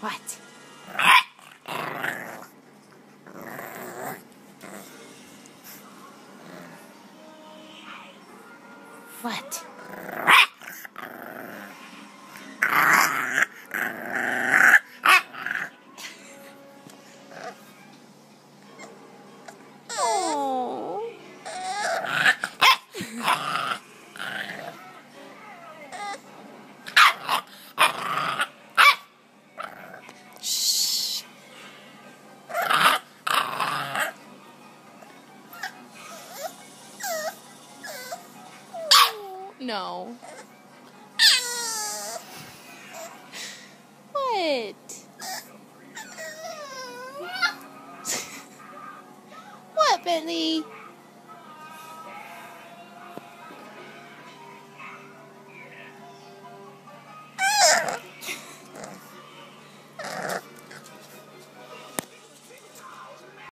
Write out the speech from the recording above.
What? What? No. What? what, Bentley?